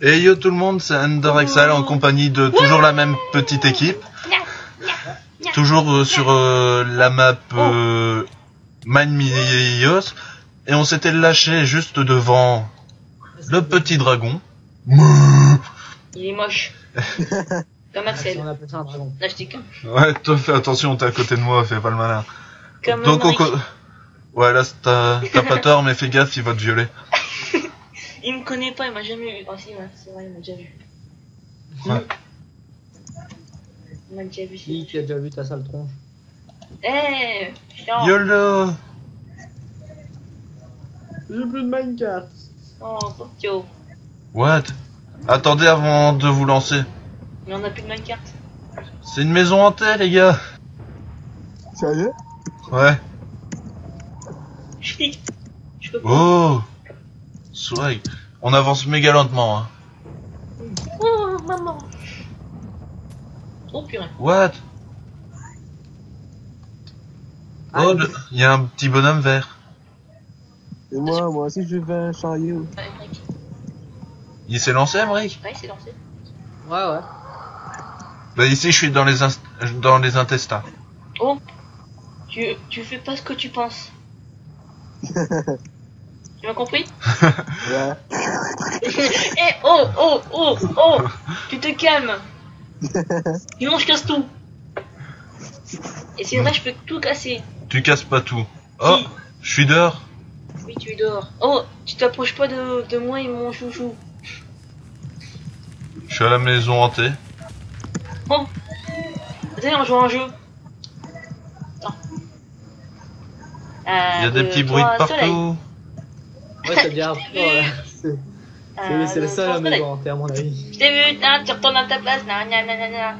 Et yo tout le monde, c'est Ender Excel en compagnie de toujours la même petite équipe. Toujours euh, sur euh, la map euh. Et on s'était lâché juste devant le petit dragon. Il est moche. Comme Axel. On appelle ça un dragon. Là, je dis comme. Ouais, toi fais attention, t'es à côté de moi, fais pas le malin. Comme Donc on... Co- Ouais là c'est- t'as t'as pas tort mais fais gaffe, il va te violer. Il me connaît pas, il m'a jamais vu. Oh si, ouais, c'est vrai, il m'a déjà vu. Ouais. Il m'a déjà vu. Qui qui a déjà vu ta sale tronche Eh chiant. YOLO J'ai plus de Minecraft. Oh, Théo. What? Attendez avant de vous lancer. Mais on a plus de Minecraft. C'est une maison hantée les gars. Sérieux? Ouais. Je dis. Je peux pas. Oh Swag. On avance méga lentement. Hein. Oh, maman. Oh purée. What? Oh, le- il y a un petit bonhomme vert. Et moi, moi aussi je veux un chariot. Ouais, Henrik. Il s'est lancé, Emric Ouais, il s'est lancé. Ouais, ouais. Bah ici, je suis dans les inst- dans les intestins. Oh. Tu, tu fais pas ce que tu penses. tu m'as compris Ouais. Eh oh oh oh oh. Tu te calmes. Sinon je casse tout Et c'est vrai je peux tout casser. Tu casses pas tout. Oh, je suis dehors. Oui tu es dehors. Oh tu t'approches pas de, de moi et mon chouchou Je suis à la maison hantée. Oh. Attendez on joue à un jeu Attends Il y a des petits bruits de partout. Ouais, t'as bien appris, voilà. C'est le seul à maison hantée, à mon avis. Je t'ai vu, hein, tu retournes à ta place, nan, nan, nan, nan, nan.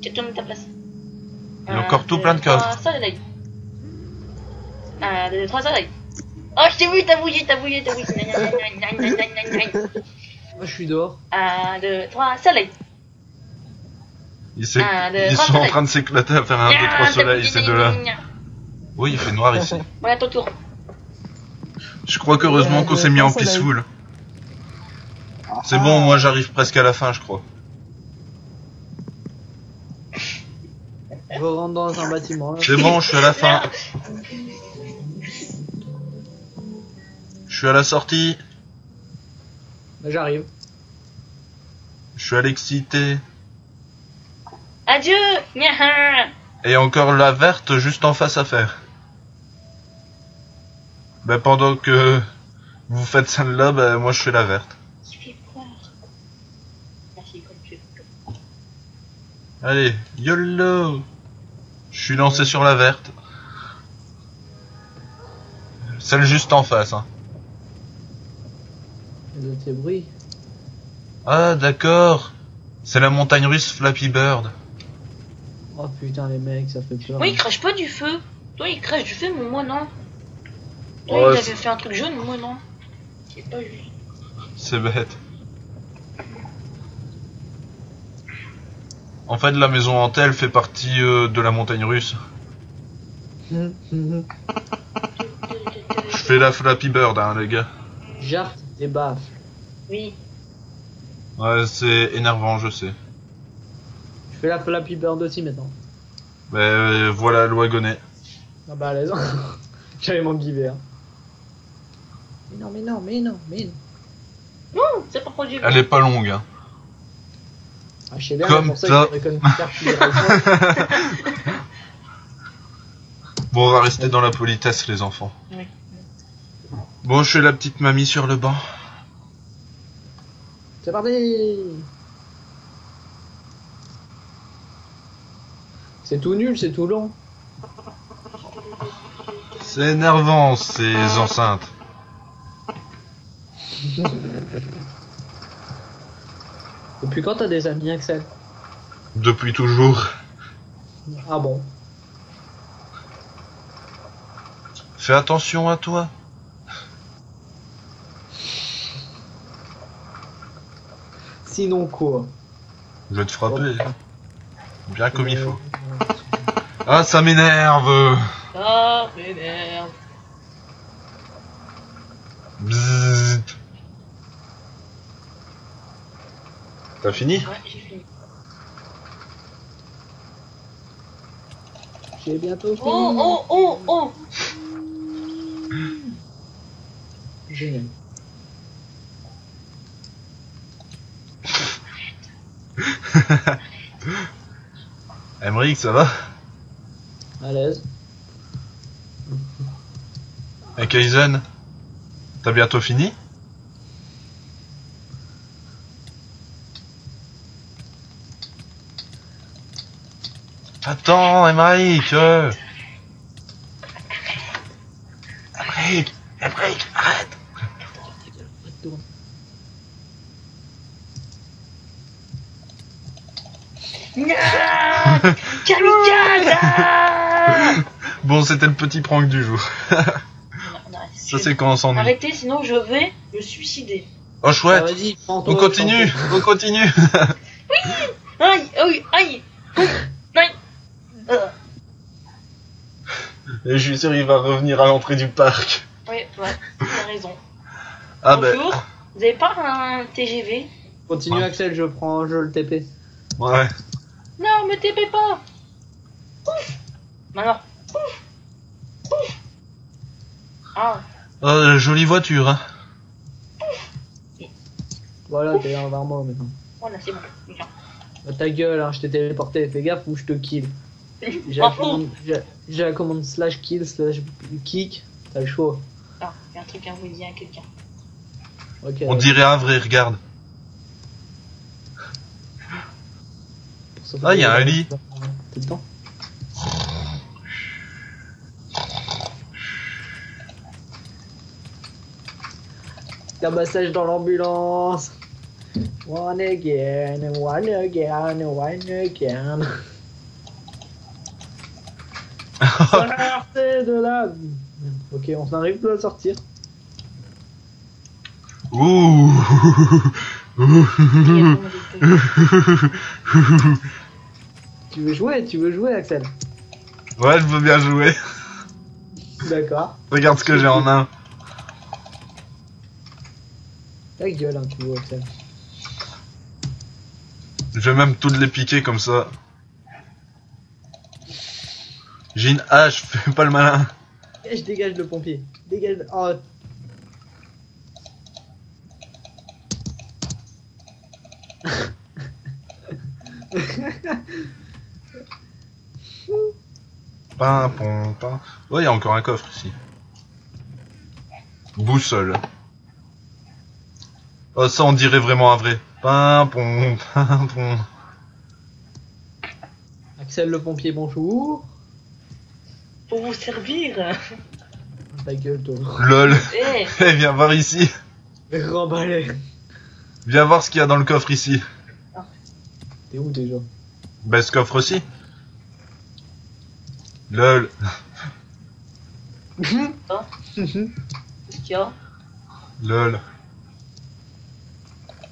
Tu retournes à ta place. Il y a encore tout plein de soleil. Un, deux, trois, soleil. Oh, je t'ai vu, t'as bougé, t'as bougé, t'as bougé. Moi, je suis dehors. Un, deux, trois, soleil. Ils, s'est- Un, deux, ils trois, sont en train de s'éclater à faire un, deux, trois soleils, ces deux-là. Oui, il fait noir ici. Voilà ton tour. Je crois qu'heureusement qu'on s'est mis en peaceful. C'est bon, moi j'arrive presque à la fin, je crois. Je rentre dans un bâtiment. là. C'est bon, je suis à la fin. Je suis à la sortie. Là, J'arrive. Je suis à l'excité. Adieu. Et encore la verte juste en face à faire. Ben pendant que vous faites celle-là, ben moi je fais la verte. Tu fais peur. Merci, comme tu fais peur. Allez, YOLO Je suis lancé sur la verte. Celle juste en face. Hein. Bruits. Ah d'accord. C'est la montagne russe Flappy Bird. Oh putain, les mecs, ça fait peur. Moi, il crache pas du feu. Toi, il crache du feu, mais moi, non. Toi, Ouais, il c'est- avait fait un truc jaune, moi, non. C'est pas juste. C'est bête. En fait, la maison hantée, elle fait partie euh, de la montagne russe. Je fais la Flappy Bird, hein, les gars. Jarte et baffes. Oui. Ouais, c'est énervant, je sais. Je fais la Flappy Bird aussi maintenant. Mais euh, voilà le wagonnet. Ah bah, à l'aise. J'avais mon giver. Mais non, mais non, mais non, mais non. Non, c'est pas produit. Elle est pas longue, hein. Ah, je sais bien, Comme c'est pour ça que. Bon, on va rester dans la politesse, les enfants. Oui. Bon, je fais la petite mamie sur le banc. C'est parti C'est tout nul, c'est tout long. C'est énervant, ces enceintes. Depuis quand t'as des amis, Axel Depuis toujours. Ah bon? Fais attention à toi. Sinon quoi? Je vais te frapper. Bien comme il faut. Ah, ça m'énerve. Ça m'énerve. T'as fini Ouais, j'ai fini. J'ai bientôt fini. Oh, oh, oh, oh Génial. Emmerich, ça va À l'aise. Et Kaizen T'as bientôt fini Attends, Emmerich euh. Emmerich Emmerich, arrête Kamikaze Bon, c'était le petit prank du jour. Ça, c'est quand on s'ennuie. Arrêtez, sinon je vais me suicider. Oh, chouette On continue. On continue Aïe, aïe, aïe Aïe je suis sûr il va revenir à l'entrée du parc. Ouais, ouais, t'as raison. Ah ben, Bonjour, vous avez pas un TGV Continue Axel, je prends, je le TP. ouais. Non, me TP pas Ouf Maintenant, ouf Ouf Ah, Oh, jolie voiture, hein. Voilà, t'es envers moi maintenant. voilà, c'est bon. Bah, ta gueule, hein, je t'ai téléporté, fais gaffe ou je te kill. J'ai la, commande- j'ai- j'ai la commande slash kill slash kick, t'as le choix. Ah, il y a un truc à vous dire à quelqu'un. On dirait un vrai, regarde. Ah, il y a que- un lit. Tout le temps. Tabassage dans l'ambulance. One again, one again, one again. Sortez de là. Ok, on n'arrive plus à sortir. Ouh. Tu veux jouer Tu veux jouer, Axel Ouais, je veux bien jouer. D'accord. Regarde ce que j'ai en main. Ta gueule, hein, tu veux, Axel. Je vais même toutes les piquer comme ça. J'ai une hache, fais pas le malin. Je dégage le pompier. Dégage. le- Oh. Pin, pon, pin. Ouais, il y a encore un coffre ici. Boussole. Oh, ça, on dirait vraiment un vrai. Pin, pon, pin, pon. Axel le pompier, bonjour. Pour vous servir Ta gueule, toi. Lol. Eh, Eh, viens voir ici. Remballé. Viens voir ce qu'il y a dans le coffre ici. T'es où déjà? Bah, ce coffre aussi. Lol. qu'est-ce qu'il y a? Lol.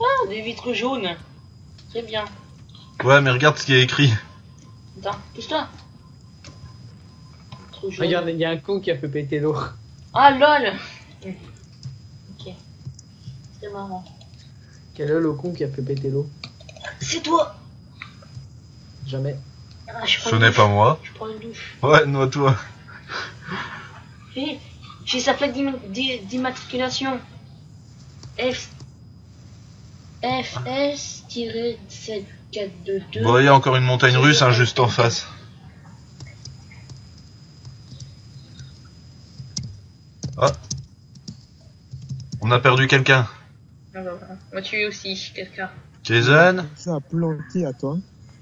Ah, des vitres jaunes. Très bien. Ouais, mais regarde ce qui est écrit. Attends, pousse-toi. Regarde, il y a un con qui a fait péter l'eau. Ah, lol Ok. C'est marrant. Quel est le con qui a fait péter l'eau? C'est toi Jamais. ah, je prends Ce une n'est douche. pas moi. Je prends une douche. Ouais, noie toi. J'ai sa plaque d'im- d'i- d'immatriculation. F... FS-7422. Bon, il y a encore une montagne russe, hein, juste en face. Ah. On a perdu quelqu'un. Ah bah voilà. On va tuer aussi quelqu'un. Jason Ça a planté à toi.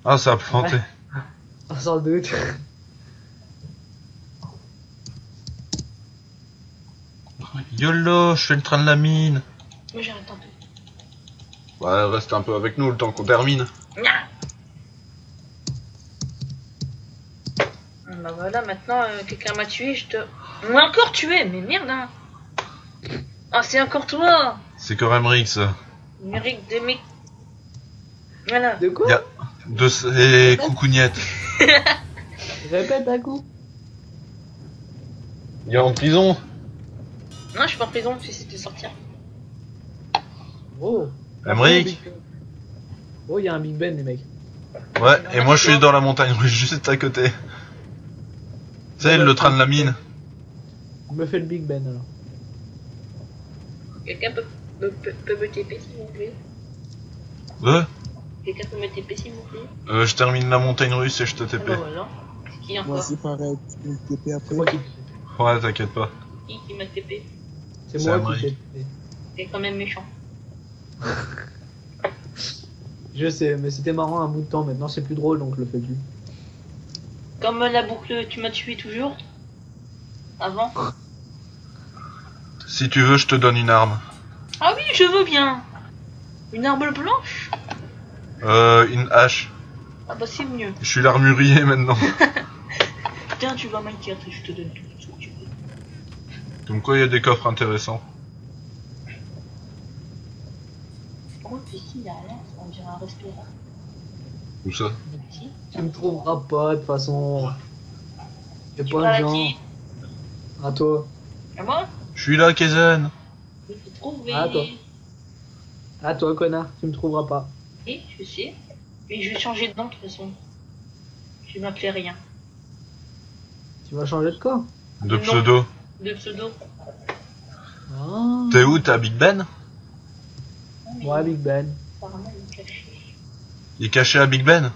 Ah, ça a planté. Ah, sans doute. YOLO, je fais le train de la mine. Moi j'arrête un peu. Ouais, reste un peu avec nous le temps qu'on termine. Nya. Ah Bah voilà, maintenant euh, quelqu'un m'a tué, je te. On m'a encore tué, mais merde hein. Ah, c'est encore toi C'est quand même Rick, ça. De mes. Voilà. De quoi Y a de ces coucougnettes. Répète un coup. Il est en prison. Non, je suis pas en prison, j'essaie de sortir. Oh. Emmerich Oh, il y a un Big Ben, les mecs. Ouais, et moi je suis dans la montagne russe, juste à côté. Tu sais, le train de la mine. Je me fais le Big Ben alors. Quelqu'un peut, peut, peut, peut me TP s'il vous plaît? Ouais, Quelqu'un peut me TP s'il vous plaît? Euh, je termine la montagne russe et je te Ah TP. bah voilà. C'est qui Moi encore? aussi, pareil. Tu peux me TP après. moi qui. Ouais, t'inquiète pas. Qui, qui m'a TP C'est moi qui t'ai. C'est quand même méchant. Je sais, mais c'était marrant un bout de temps. Maintenant, c'est plus drôle, donc je le fais plus. Comme la boucle tu m'as tué toujours? Avant Si tu veux, je te donne une arme. Ah oui, je veux bien Une arme blanche? Euh, une hache. Ah bah c'est mieux. Je suis l'armurier maintenant. Putain, tu vas Minecraft et je te donne tout ce que tu veux. Comme quoi, il y a des coffres intéressants. Oh, ici, il y a rien, on dirait un respirateur. Où ça? Ici. Tu me trouveras pas, de toute façon. Y'a pas de gens. À toi. À moi Je suis là, Kaizen. Je t'ai trouvé. Ah, toi. À toi, connard. Tu me trouveras pas. Et je sais. Mais je vais changer de nom de toute façon. Je m'appeler rien. Tu vas changer de quoi De pseudo. De pseudo. Ah. T'es où T'es à Big Ben? Mais Ouais, Big Ben. Apparemment, il est caché. Il est caché à Big Ben?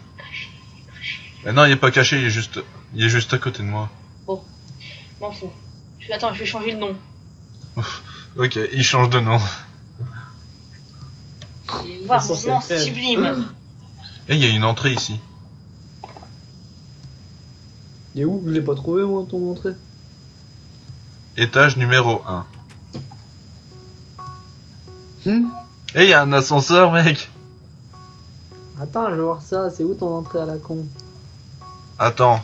Mais non, il est pas caché, il est juste, il est juste à côté de moi. M'en fous. Je... Attends, je vais changer le nom. Ok, il change de nom. Et voir sublime. Et il y a une entrée ici. Il est où Je l'ai pas trouvé, moi, ton entrée? Étage numéro 1. Hmm? Et il y a un ascenseur, mec Attends, je veux voir ça. C'est où ton entrée à la con? Attends.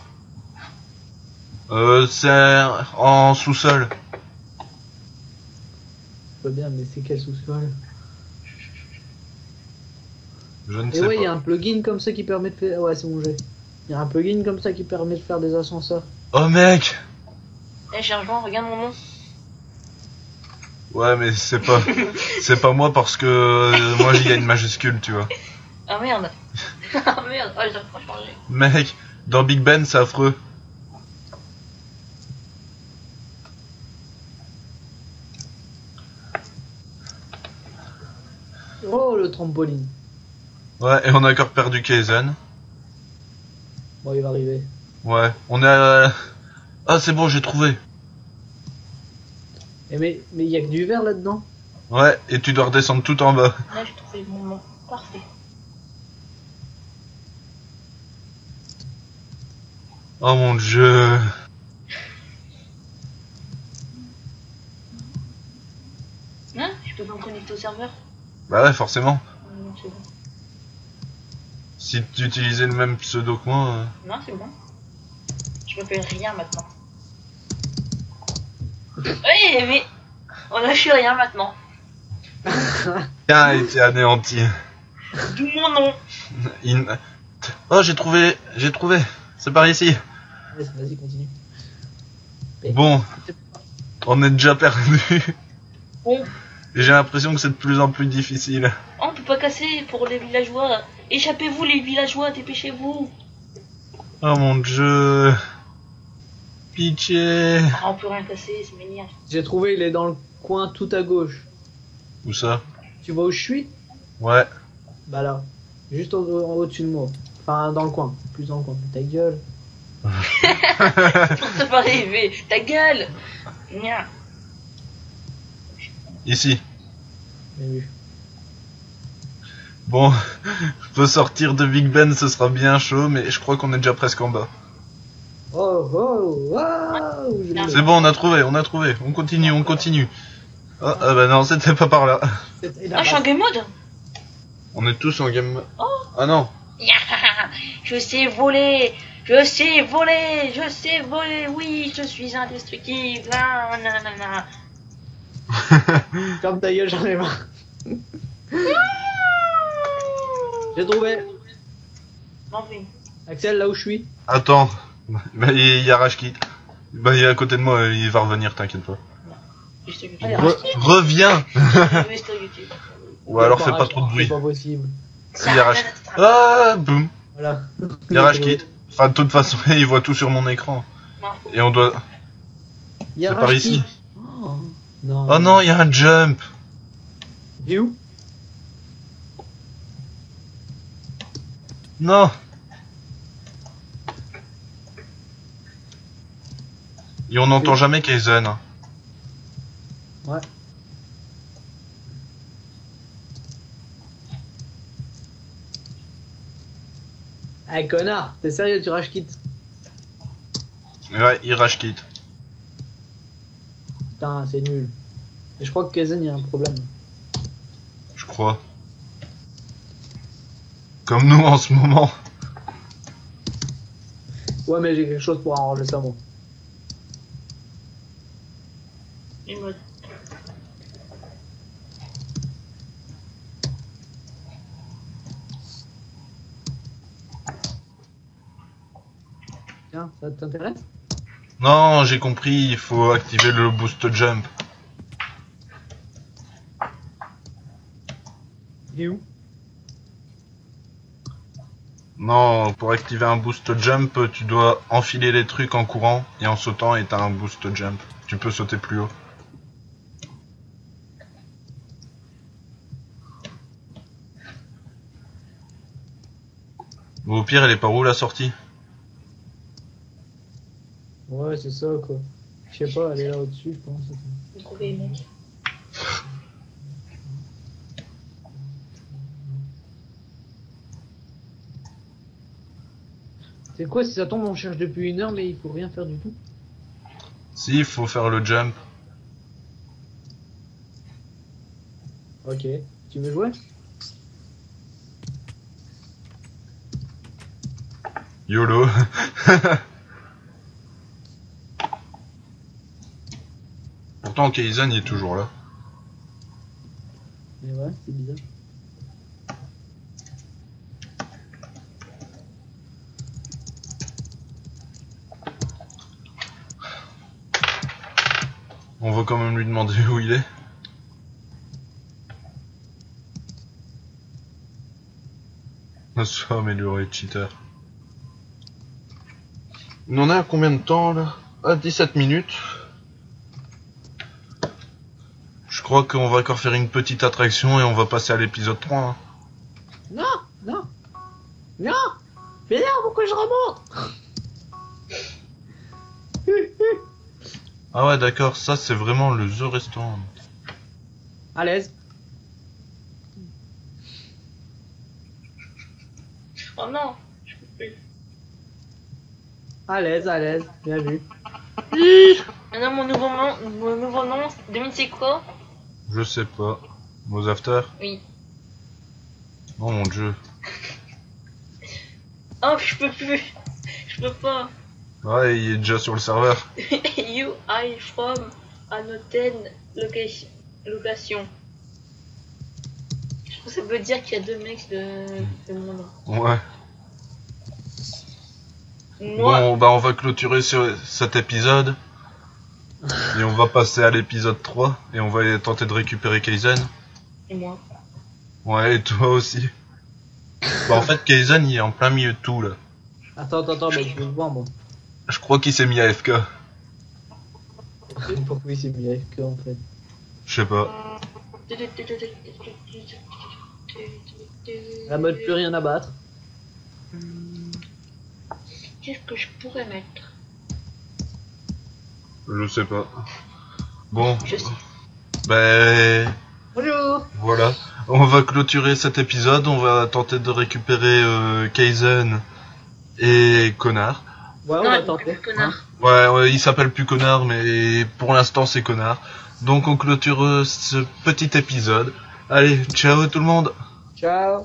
Euh, c'est en sous-sol. Je vois bien, mais c'est quel sous-sol? Je ne Et sais ouais, il y pas. a un plugin comme ça qui permet de faire. Ouais, c'est j'ai. Il y a un plugin comme ça qui permet de faire des ascenseurs. Oh, mec Eh, Gergeant, regarde mon nom. Ouais, mais c'est pas, c'est pas moi parce que euh, moi j'y ai une majuscule, tu vois. Ah merde. ah merde. Oh, pas changer. Mec, dans Big Ben, c'est affreux. Oh, le trampoline. Ouais, et on a encore perdu Kaizen. Bon, il va arriver. Ouais, on est à... Ah, c'est bon, j'ai trouvé. Eh, mais mais il y a que du verre là-dedans. Ouais, et tu dois redescendre tout en bas. Là, j'ai trouvé mon nom. Parfait. Oh mon dieu. Hein? Je peux pas me connecter au serveur? Bah ouais, forcément. Non, c'est bon. Si tu utilisais le même pseudo que moi... euh. Non, c'est bon. Je m'appelle rien maintenant. Oui, mais on lâche rien maintenant. Tiens, il était anéanti. D'où mon nom. In- Oh, j'ai trouvé, j'ai trouvé. C'est par ici. Vas-y, vas-y, continue. Bon, on est déjà perdu. Bon, j'ai l'impression que c'est de plus en plus difficile. on peut pas casser pour les villageois. Échappez-vous les villageois, dépêchez-vous. Oh mon dieu. Pitié. Ah, on peut rien casser, c'est m'énerve. J'ai trouvé, il est dans le coin tout à gauche. Où ça? Tu vois où je suis? Ouais. Bah là. Juste au- au- au-dessus de moi. Enfin, dans le coin. Plus dans le coin. Ta gueule. Pour te pas rêver, ta gueule. Nya. Ici. Vu. Bon, je peux sortir de Big Ben, ce sera bien chaud, mais je crois qu'on est déjà presque en bas. Oh, oh, wow. C'est bon, on a trouvé, on a trouvé. On continue, on continue. Ah, ah bah non, c'était pas par là. Ah, je suis en game mode. On est tous en game. Ah non. Je sais voler, je sais voler, je sais voler, oui, je suis indestructible. Ah, nanana. Comme ta gueule, j'en ai marre. J'ai trouvé. Axel, là où je suis. Attends. Bah, il y a Rashkit. Bah, il est à côté de moi, il va revenir, t'inquiète pas. Allez, Re- reviens Oui, sur YouTube. Ou alors fais pas trop de bruit. C'est pas possible. Il y a Ah, boum Voilà. Il y a Rage Kit. Enfin, de toute façon, il voit tout sur mon écran. Et on doit... Il y a C'est par ici. Oh non. Oh non, il y a un jump Il est où? Non Et on n'entend jamais Kaizen. hein. Ouais. Eh connard, t'es sérieux, tu Rage Ouais, il rage kit. Putain, c'est nul. Et je crois que Kaizen, il y a un problème. Je crois. Comme nous en ce moment. Ouais, mais j'ai quelque chose pour arranger ça, moi. Tiens, ça t'intéresse? Non, j'ai compris, il faut activer le boost jump. Il est où? Non, pour activer un boost jump, tu dois enfiler les trucs en courant et en sautant et t'as un boost jump. Tu peux sauter plus haut. Ou au pire, elle est par où la sortie? Ouais, c'est ça, quoi. Je sais pas, elle est là au-dessus, je pense. Trouvé, mec. C'est quoi, si ça tombe, on cherche depuis une heure, mais il faut rien faire du tout Si, il faut faire le jump. Ok. Tu veux jouer? YOLO. Pourtant, Kaizen il est toujours là. Mais ouais, c'est bizarre. On va quand même lui demander où il est. On soit amélioré, cheater. On en est à combien de temps là? À 17 minutes. Je crois qu'on va encore faire une petite attraction et on va passer à l'épisode 3. hein. Non Non Non Mais non, pourquoi je remonte Ah ouais d'accord, ça c'est vraiment le The Restaurant. À l'aise. Oh non, je peux plus. À l'aise, à l'aise. Bien vu. Maintenant, mon nouveau nom, mon nouveau nom, Domine, c'est quoi Je sais pas. Nos after Oui. Oh mon dieu. Oh, je peux plus. Je peux pas. Ouais, il est déjà sur le serveur. you are from an hotel location. location. Je pense que ça veut dire qu'il y a deux mecs de, de mon nom. Ouais. Moi, Bon, bah on va clôturer ce- cet épisode. Et on va passer à l'épisode 3. Et on va tenter de récupérer Kaizen. et moi. Ouais, et toi aussi. Bah en fait, Kaizen il est en plein milieu de tout là. Attends, attends, attends, bah, je veux le voir, moi. Je crois qu'il s'est mis à FK. Pourquoi il s'est mis AFK en fait? Je sais pas. La mode plus rien à battre. Qu'est-ce que je pourrais mettre? Je sais pas. Bon, Je sais. bah Bonjour voilà. On va clôturer cet épisode. On va tenter de récupérer euh, Kaizen et Connard. Ouais, on non, va il tenter. connard. Ouais, ouais, il s'appelle plus Connard, mais pour l'instant c'est Connard. Donc on clôture euh, ce petit épisode. Allez, ciao tout le monde Ciao